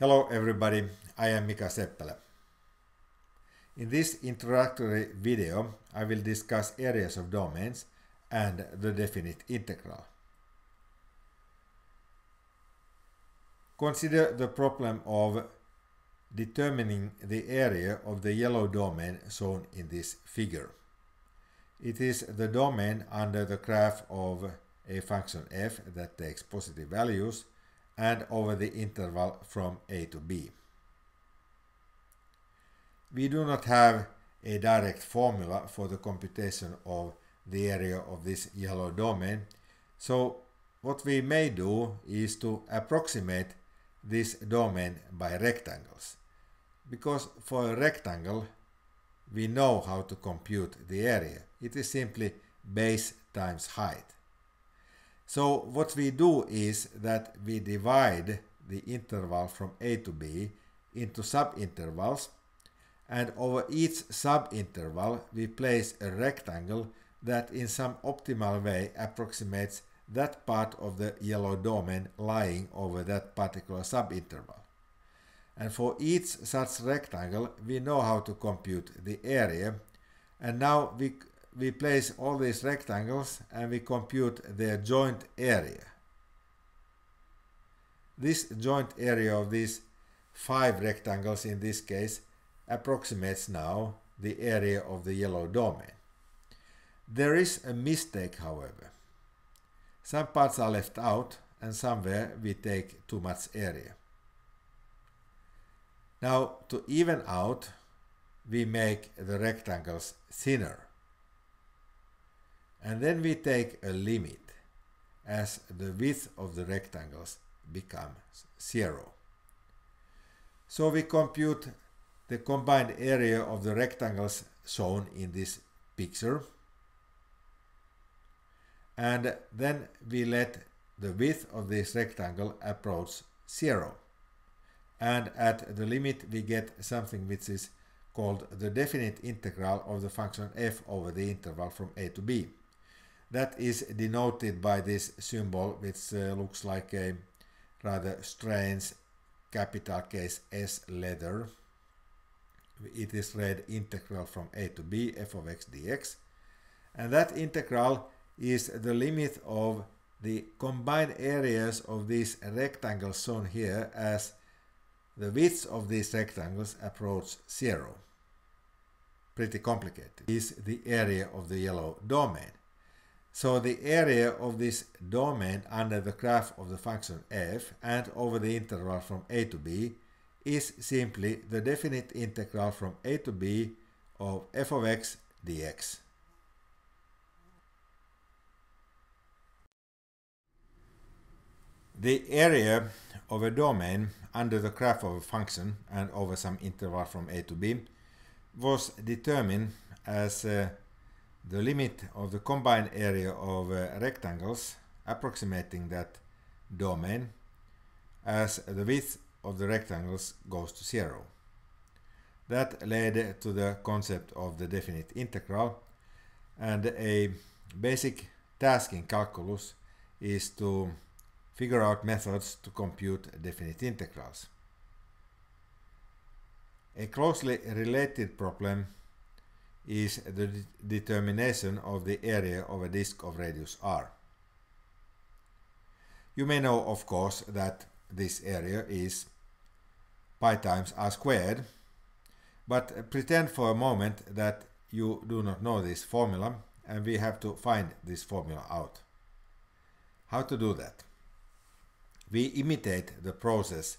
Hello everybody, I am Mika Seppälä. In this introductory video, I will discuss areas of domains and the definite integral. Consider the problem of determining the area of the yellow domain shown in this figure. It is the domain under the graph of a function f that takes positive values and over the interval from a to b. We do not have a direct formula for the computation of the area of this yellow domain, so what we may do is to approximate this domain by rectangles. Because for a rectangle, we know how to compute the area. It is simply base times height. So what we do is that we divide the interval from a to b into subintervals and over each subinterval we place a rectangle that in some optimal way approximates that part of the yellow domain lying over that particular subinterval. And for each such rectangle we know how to compute the area and now we we place all these rectangles and we compute their joint area. This joint area of these five rectangles in this case approximates now the area of the yellow domain. There is a mistake however. Some parts are left out and somewhere we take too much area. Now to even out we make the rectangles thinner and then we take a limit as the width of the rectangles becomes zero. So we compute the combined area of the rectangles shown in this picture and then we let the width of this rectangle approach zero and at the limit we get something which is called the definite integral of the function f over the interval from a to b. That is denoted by this symbol which uh, looks like a rather strange capital case S letter. It is read integral from a to b f of x dx and that integral is the limit of the combined areas of these rectangles shown here as the widths of these rectangles approach zero. Pretty complicated. Is the area of the yellow domain. So the area of this domain under the graph of the function f and over the interval from a to b is simply the definite integral from a to b of f of x dx. The area of a domain under the graph of a function and over some interval from a to b was determined as uh, the limit of the combined area of uh, rectangles approximating that domain as the width of the rectangles goes to zero. That led to the concept of the definite integral and a basic task in calculus is to figure out methods to compute definite integrals. A closely related problem is the de determination of the area of a disk of radius r. You may know, of course, that this area is pi times r squared, but pretend for a moment that you do not know this formula and we have to find this formula out. How to do that? We imitate the process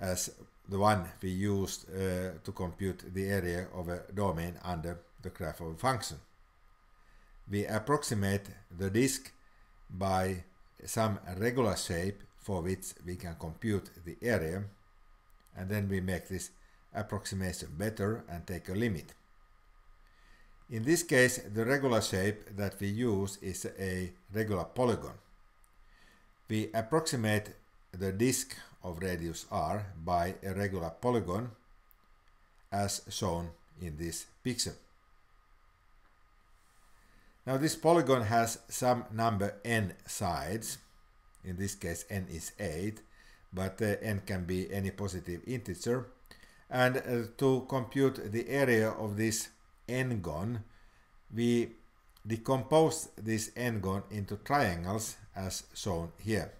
as the one we used uh, to compute the area of a domain under the graph of a function. We approximate the disk by some regular shape for which we can compute the area and then we make this approximation better and take a limit. In this case the regular shape that we use is a regular polygon. We approximate the disk of radius r by a regular polygon as shown in this picture. Now this polygon has some number n sides, in this case n is 8, but uh, n can be any positive integer. And uh, to compute the area of this n-gon, we decompose this n-gon into triangles as shown here.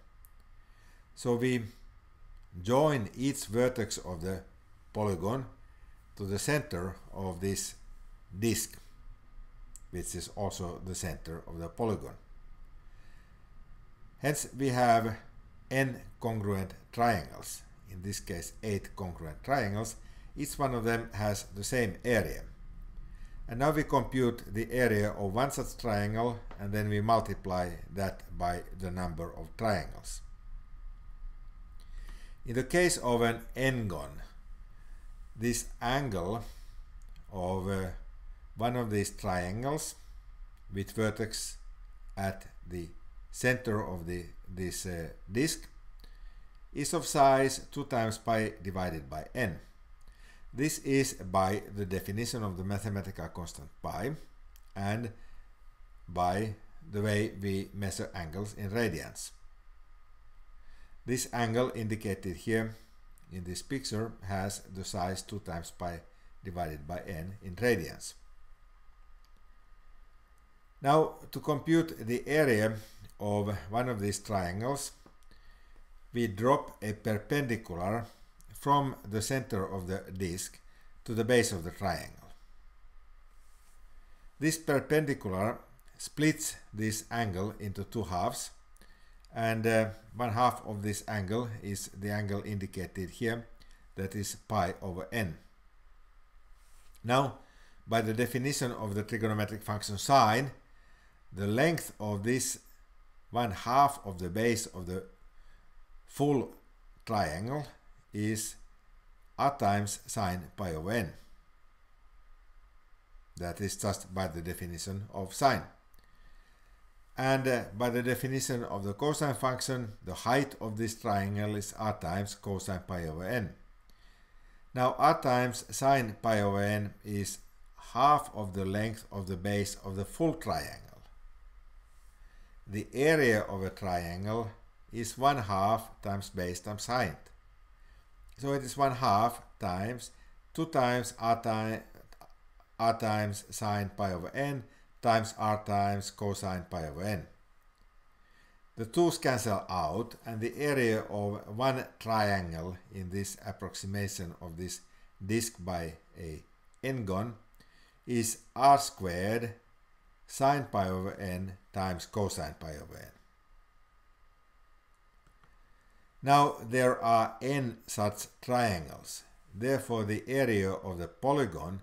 So we join each vertex of the polygon to the center of this disk, which is also the center of the polygon. Hence we have n congruent triangles, in this case 8 congruent triangles, each one of them has the same area. And now we compute the area of one such triangle and then we multiply that by the number of triangles. In the case of an n-gon, this angle of uh, one of these triangles with vertex at the center of the this uh, disk is of size 2 times pi divided by n. This is by the definition of the mathematical constant pi and by the way we measure angles in radians. This angle indicated here in this picture has the size 2 times pi divided by n in radians. Now to compute the area of one of these triangles, we drop a perpendicular from the center of the disk to the base of the triangle. This perpendicular splits this angle into two halves and uh, one half of this angle is the angle indicated here that is pi over n. Now by the definition of the trigonometric function sine the length of this one half of the base of the full triangle is r times sine pi over n. That is just by the definition of sine. And uh, by the definition of the cosine function, the height of this triangle is r times cosine pi over n. Now r times sine pi over n is half of the length of the base of the full triangle the area of a triangle is 1 half times base times height. So it is 1 half times 2 times r, time, r times sine pi over n times r times cosine pi over n. The 2's cancel out and the area of one triangle in this approximation of this disk by a n-gon is r squared sine pi over n times cosine pi over n. Now there are n such triangles. Therefore the area of the polygon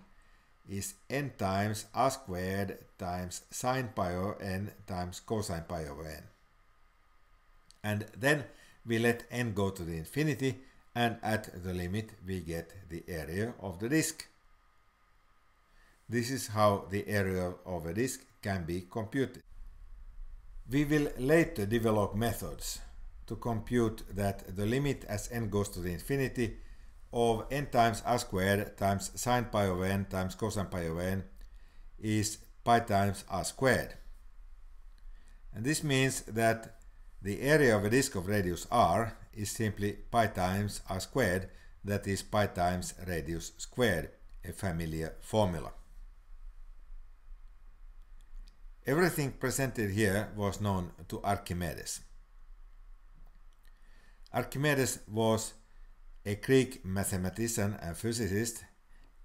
is n times r squared times sine pi over n times cosine pi over n. And then we let n go to the infinity and at the limit we get the area of the disk. This is how the area of a disk can be computed. We will later develop methods to compute that the limit as n goes to the infinity of n times r squared times sine pi over n times cosine pi over n is pi times r squared. And this means that the area of a disk of radius r is simply pi times r squared, that is pi times radius squared, a familiar formula. Everything presented here was known to Archimedes. Archimedes was a Greek mathematician and physicist.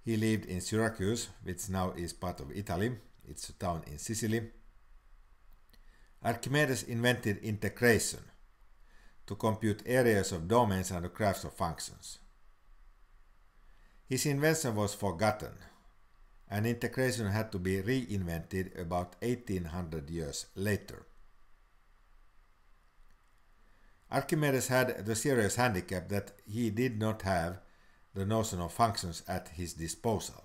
He lived in Syracuse, which now is part of Italy. It's a town in Sicily. Archimedes invented integration to compute areas of domains and the graphs of functions. His invention was forgotten and integration had to be reinvented about 1800 years later. Archimedes had the serious handicap that he did not have the notion of functions at his disposal.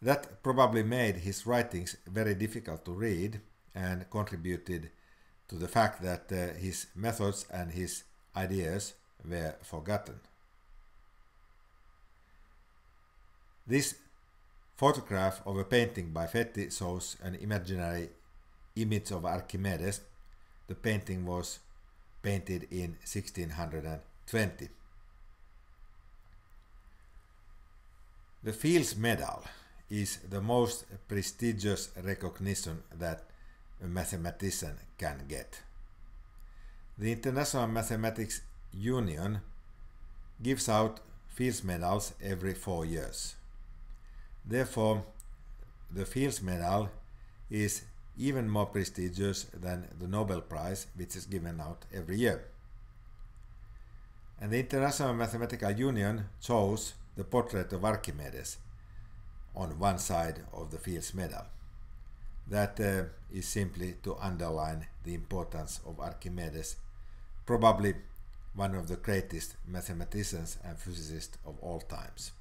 That probably made his writings very difficult to read and contributed to the fact that uh, his methods and his ideas were forgotten. This photograph of a painting by Fetti shows an imaginary image of Archimedes. The painting was painted in 1620. The Fields Medal is the most prestigious recognition that a mathematician can get. The International Mathematics Union gives out Fields medals every four years. Therefore, the Fields Medal is even more prestigious than the Nobel Prize, which is given out every year. And the International Mathematical Union chose the portrait of Archimedes on one side of the Fields Medal. That uh, is simply to underline the importance of Archimedes, probably one of the greatest mathematicians and physicists of all times.